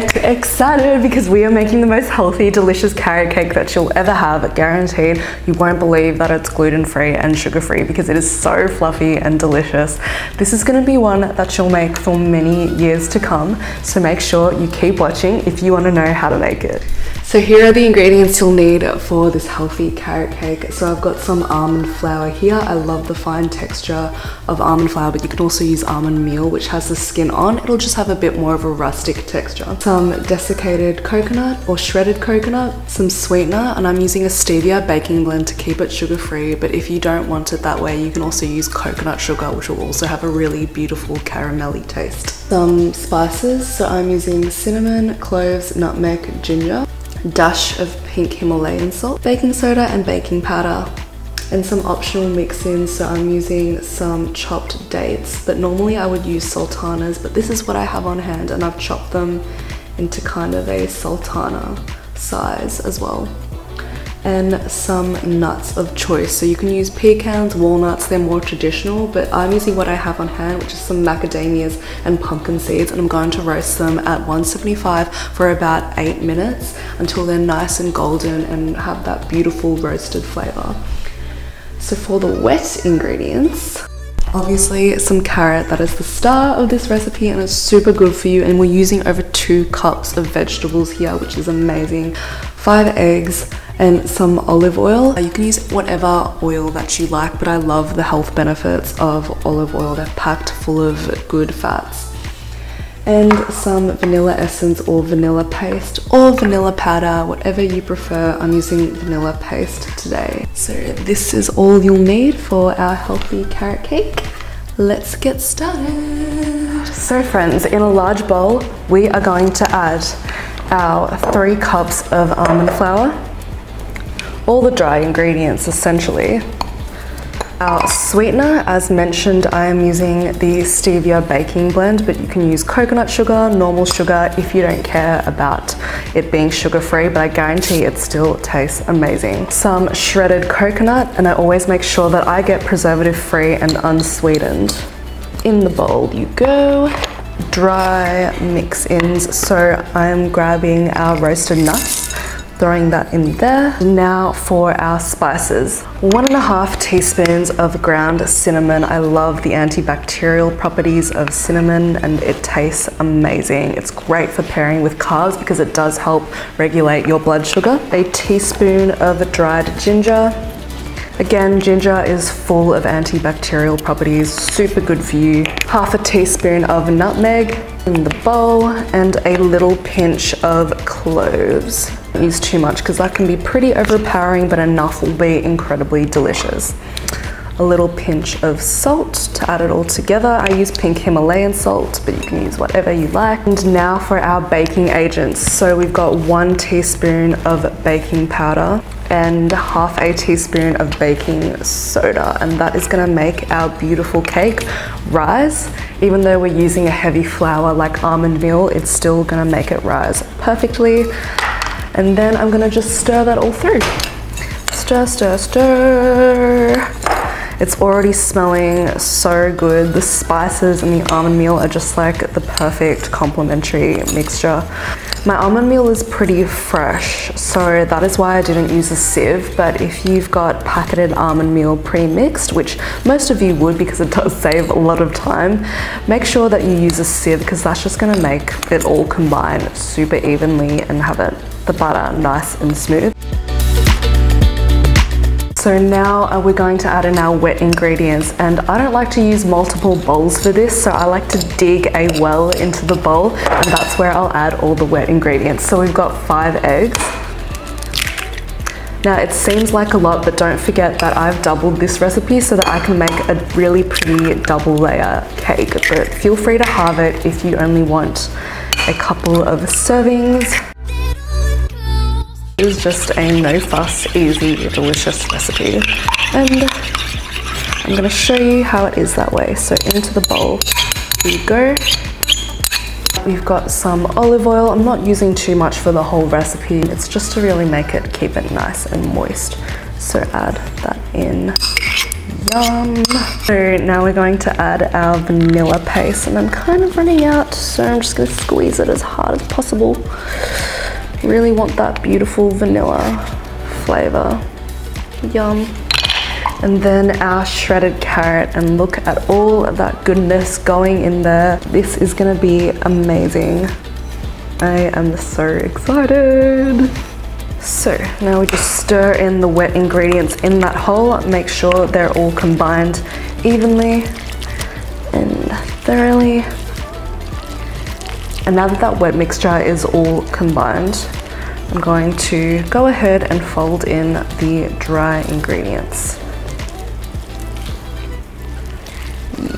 get excited because we are making the most healthy, delicious carrot cake that you'll ever have, guaranteed. You won't believe that it's gluten-free and sugar-free because it is so fluffy and delicious. This is gonna be one that you'll make for many years to come, so make sure you keep watching if you wanna know how to make it. So here are the ingredients you'll need for this healthy carrot cake. So I've got some almond flour here. I love the fine texture of almond flour, but you can also use almond meal, which has the skin on. It'll just have a bit more of a rustic texture. Some desiccated coconut or shredded coconut, some sweetener, and I'm using a stevia baking blend to keep it sugar-free, but if you don't want it that way, you can also use coconut sugar, which will also have a really beautiful caramelly taste. Some spices, so I'm using cinnamon, cloves, nutmeg, ginger dash of pink Himalayan salt, baking soda and baking powder and some optional mix-ins. So I'm using some chopped dates but normally I would use sultanas but this is what I have on hand and I've chopped them into kind of a sultana size as well and some nuts of choice. So you can use pecans, walnuts, they're more traditional, but I'm using what I have on hand, which is some macadamias and pumpkin seeds, and I'm going to roast them at 175 for about eight minutes until they're nice and golden and have that beautiful roasted flavor. So for the wet ingredients, obviously some carrot that is the star of this recipe and it's super good for you and we're using over two cups of vegetables here which is amazing five eggs and some olive oil. Uh, you can use whatever oil that you like, but I love the health benefits of olive oil. They're packed full of good fats. And some vanilla essence or vanilla paste or vanilla powder, whatever you prefer. I'm using vanilla paste today. So this is all you'll need for our healthy carrot cake. Let's get started. So friends, in a large bowl, we are going to add our three cups of almond flour, all the dry ingredients essentially. Our sweetener, as mentioned, I am using the stevia baking blend, but you can use coconut sugar, normal sugar, if you don't care about it being sugar-free, but I guarantee it still tastes amazing. Some shredded coconut, and I always make sure that I get preservative-free and unsweetened. In the bowl you go. Dry mix-ins, so I'm grabbing our roasted nuts throwing that in there. Now for our spices. One and a half teaspoons of ground cinnamon. I love the antibacterial properties of cinnamon and it tastes amazing. It's great for pairing with carbs because it does help regulate your blood sugar. A teaspoon of dried ginger. Again, ginger is full of antibacterial properties, super good for you. Half a teaspoon of nutmeg in the bowl and a little pinch of cloves use too much because that can be pretty overpowering, but enough will be incredibly delicious. A little pinch of salt to add it all together. I use pink Himalayan salt, but you can use whatever you like. And now for our baking agents. So we've got one teaspoon of baking powder and half a teaspoon of baking soda and that is going to make our beautiful cake rise even though we're using a heavy flour like almond meal it's still going to make it rise perfectly and then I'm gonna just stir that all through. Stir, stir, stir. It's already smelling so good. The spices and the almond meal are just like the perfect complementary mixture. My almond meal is pretty fresh, so that is why I didn't use a sieve, but if you've got packeted almond meal pre-mixed, which most of you would because it does save a lot of time, make sure that you use a sieve because that's just gonna make it all combine super evenly and have it the butter nice and smooth. So now uh, we're going to add in our wet ingredients and I don't like to use multiple bowls for this so I like to dig a well into the bowl and that's where I'll add all the wet ingredients. So we've got five eggs. Now it seems like a lot but don't forget that I've doubled this recipe so that I can make a really pretty double layer cake but feel free to halve it if you only want a couple of servings. It is just a no fuss, easy, delicious recipe. And I'm gonna show you how it is that way. So into the bowl we go. We've got some olive oil. I'm not using too much for the whole recipe. It's just to really make it, keep it nice and moist. So add that in. Yum. So now we're going to add our vanilla paste and I'm kind of running out so I'm just gonna squeeze it as hard as possible. Really want that beautiful vanilla flavor. Yum. And then our shredded carrot and look at all that goodness going in there. This is gonna be amazing. I am so excited. So now we just stir in the wet ingredients in that hole, make sure they're all combined evenly and thoroughly. And now that that wet mixture is all combined, I'm going to go ahead and fold in the dry ingredients.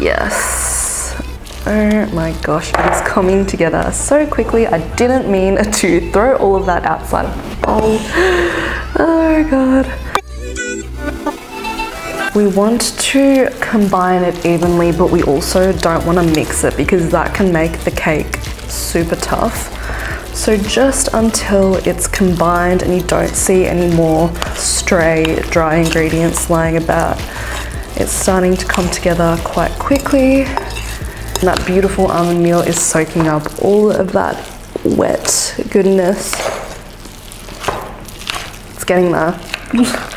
Yes. Oh my gosh, it is coming together so quickly. I didn't mean to throw all of that outside of the bowl. Oh god. We want to combine it evenly, but we also don't want to mix it because that can make the cake super tough. So just until it's combined and you don't see any more stray dry ingredients lying about, it's starting to come together quite quickly. And that beautiful almond meal is soaking up all of that wet goodness. It's getting there.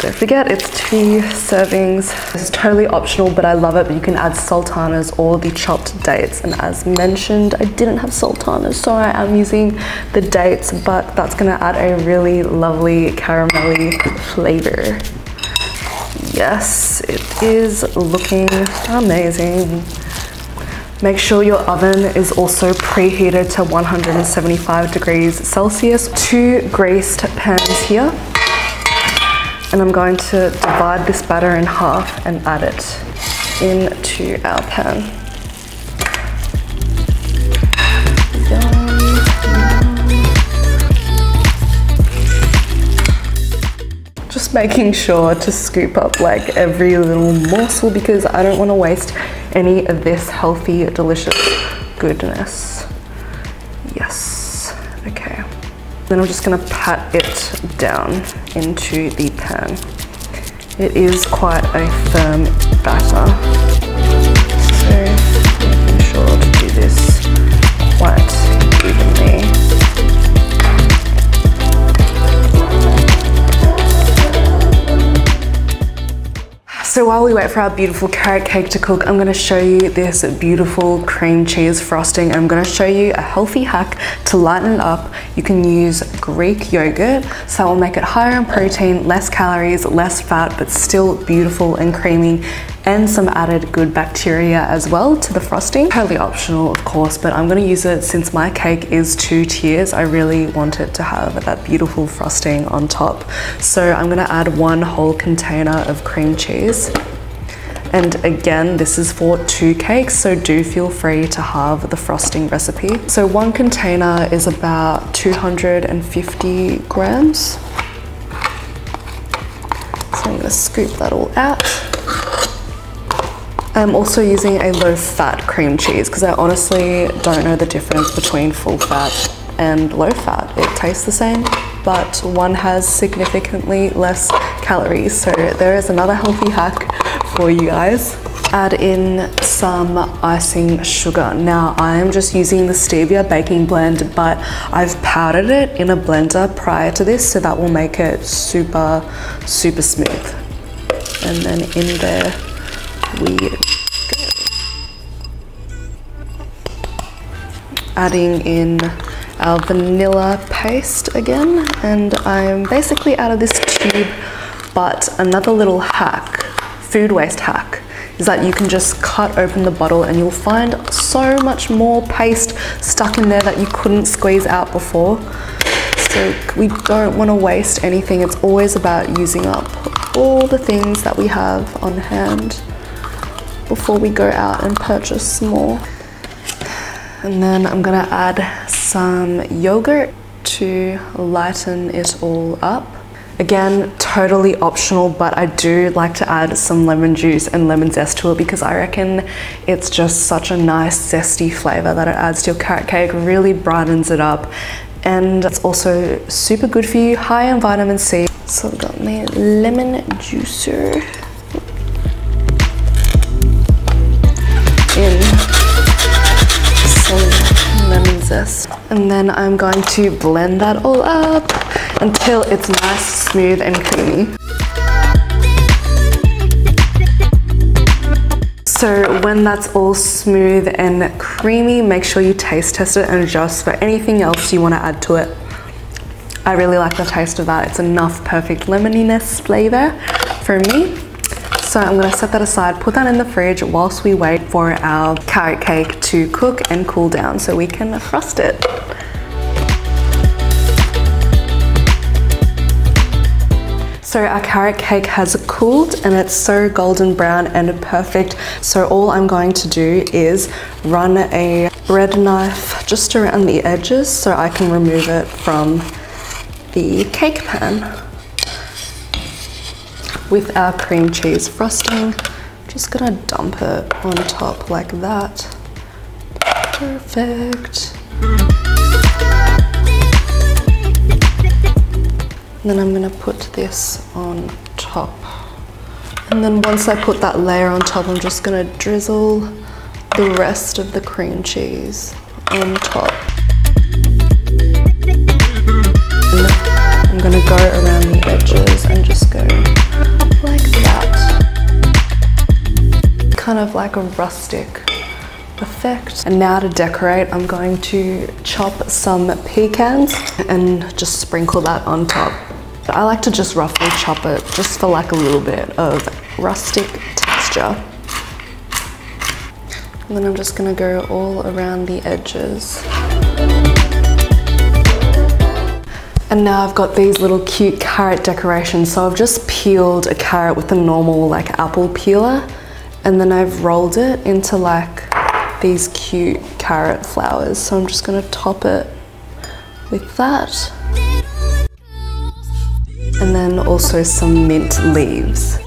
Don't forget, it's two servings. This is totally optional, but I love it. But you can add sultanas or the chopped dates. And as mentioned, I didn't have sultanas, so I am using the dates, but that's gonna add a really lovely caramelly flavor. Yes, it is looking amazing. Make sure your oven is also preheated to 175 degrees Celsius. Two greased pans here. And I'm going to divide this batter in half and add it into our pan. just making sure to scoop up like every little morsel because I don't want to waste any of this healthy, delicious goodness. Yes. Then I'm just gonna pat it down into the pan. It is quite a firm batter. So while we wait for our beautiful carrot cake to cook, I'm gonna show you this beautiful cream cheese frosting. I'm gonna show you a healthy hack to lighten it up. You can use Greek yogurt, so that will make it higher in protein, less calories, less fat, but still beautiful and creamy and some added good bacteria as well to the frosting. Totally optional, of course, but I'm gonna use it since my cake is two tiers. I really want it to have that beautiful frosting on top. So I'm gonna add one whole container of cream cheese. And again, this is for two cakes, so do feel free to have the frosting recipe. So one container is about 250 grams. So I'm gonna scoop that all out. I'm also using a low fat cream cheese because I honestly don't know the difference between full fat and low fat. It tastes the same, but one has significantly less calories. So there is another healthy hack for you guys. Add in some icing sugar. Now I'm just using the stevia baking blend, but I've powdered it in a blender prior to this, so that will make it super, super smooth. And then in there, we go. Adding in our vanilla paste again, and I'm basically out of this tube, but another little hack, food waste hack, is that you can just cut open the bottle and you'll find so much more paste stuck in there that you couldn't squeeze out before. So we don't want to waste anything. It's always about using up all the things that we have on hand before we go out and purchase more. And then I'm gonna add some yogurt to lighten it all up. Again, totally optional, but I do like to add some lemon juice and lemon zest to it because I reckon it's just such a nice zesty flavor that it adds to your carrot cake, really brightens it up. And it's also super good for you, high in vitamin C. So I've got my lemon juicer zest. And then I'm going to blend that all up until it's nice, smooth and creamy. So when that's all smooth and creamy, make sure you taste test it and adjust for anything else you want to add to it. I really like the taste of that. It's enough perfect lemoniness flavor for me. So I'm gonna set that aside, put that in the fridge whilst we wait for our carrot cake to cook and cool down so we can frost it. So our carrot cake has cooled and it's so golden brown and perfect. So all I'm going to do is run a bread knife just around the edges so I can remove it from the cake pan with our cream cheese frosting. Just gonna dump it on top like that. Perfect. And then I'm gonna put this on top. And then once I put that layer on top, I'm just gonna drizzle the rest of the cream cheese on top. I'm gonna go around the edges and just go like a rustic effect. And now to decorate, I'm going to chop some pecans and just sprinkle that on top. I like to just roughly chop it just for like a little bit of rustic texture. And then I'm just gonna go all around the edges. And now I've got these little cute carrot decorations. So I've just peeled a carrot with a normal like apple peeler and then I've rolled it into like these cute carrot flowers. So I'm just gonna top it with that. And then also some mint leaves.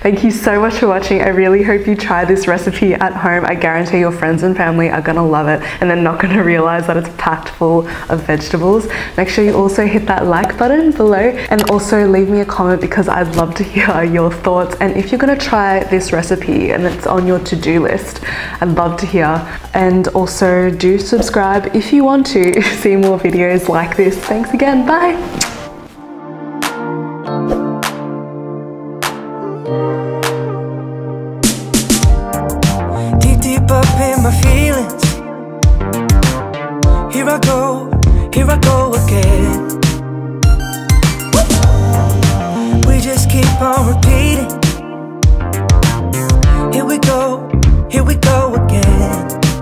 Thank you so much for watching. I really hope you try this recipe at home. I guarantee your friends and family are gonna love it and they're not gonna realize that it's packed full of vegetables. Make sure you also hit that like button below and also leave me a comment because I'd love to hear your thoughts. And if you're gonna try this recipe and it's on your to-do list, I'd love to hear. And also do subscribe if you want to see more videos like this. Thanks again, bye.